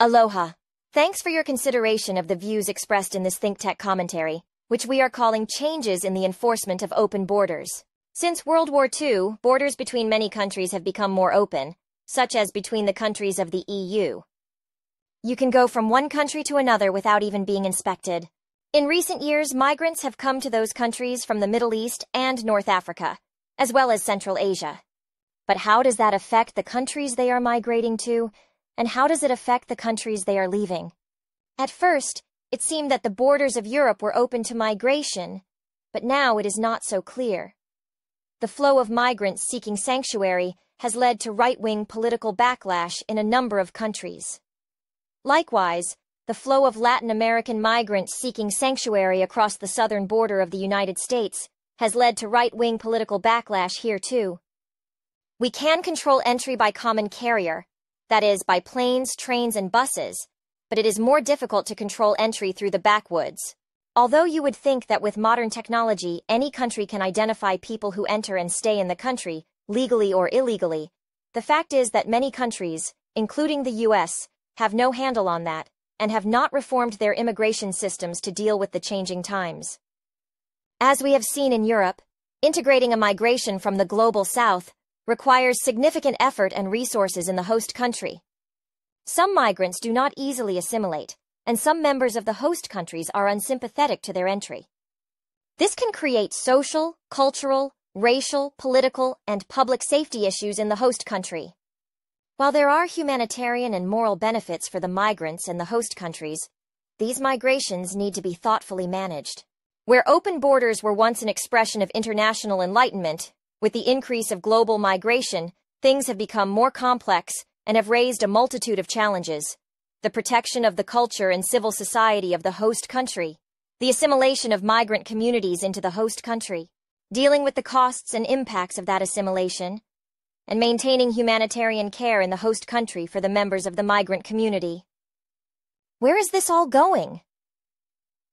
Aloha. Thanks for your consideration of the views expressed in this ThinkTech commentary, which we are calling changes in the enforcement of open borders. Since World War II, borders between many countries have become more open, such as between the countries of the EU. You can go from one country to another without even being inspected. In recent years, migrants have come to those countries from the Middle East and North Africa, as well as Central Asia. But how does that affect the countries they are migrating to, and how does it affect the countries they are leaving? At first, it seemed that the borders of Europe were open to migration, but now it is not so clear. The flow of migrants seeking sanctuary has led to right-wing political backlash in a number of countries. Likewise, the flow of Latin American migrants seeking sanctuary across the southern border of the United States has led to right-wing political backlash here too. We can control entry by common carrier, that is, by planes, trains, and buses, but it is more difficult to control entry through the backwoods. Although you would think that with modern technology, any country can identify people who enter and stay in the country, legally or illegally, the fact is that many countries, including the US, have no handle on that, and have not reformed their immigration systems to deal with the changing times. As we have seen in Europe, integrating a migration from the global south requires significant effort and resources in the host country. Some migrants do not easily assimilate, and some members of the host countries are unsympathetic to their entry. This can create social, cultural, racial, political, and public safety issues in the host country. While there are humanitarian and moral benefits for the migrants and the host countries, these migrations need to be thoughtfully managed. Where open borders were once an expression of international enlightenment, with the increase of global migration, things have become more complex and have raised a multitude of challenges. The protection of the culture and civil society of the host country, the assimilation of migrant communities into the host country, dealing with the costs and impacts of that assimilation, and maintaining humanitarian care in the host country for the members of the migrant community. Where is this all going?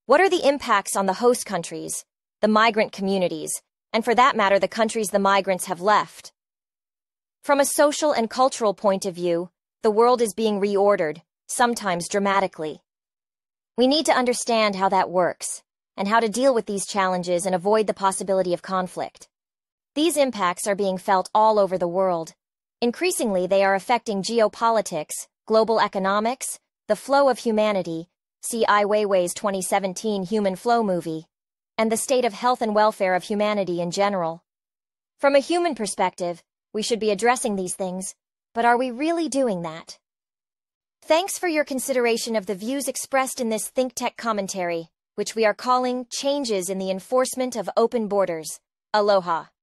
What are the impacts on the host countries, the migrant communities, and for that matter, the countries the migrants have left? From a social and cultural point of view, the world is being reordered, sometimes dramatically. We need to understand how that works and how to deal with these challenges and avoid the possibility of conflict. These impacts are being felt all over the world. Increasingly, they are affecting geopolitics, global economics, the flow of humanity, see Ai Weiwei's 2017 Human Flow movie, and the state of health and welfare of humanity in general. From a human perspective, we should be addressing these things, but are we really doing that? Thanks for your consideration of the views expressed in this ThinkTech commentary which we are calling Changes in the Enforcement of Open Borders. Aloha.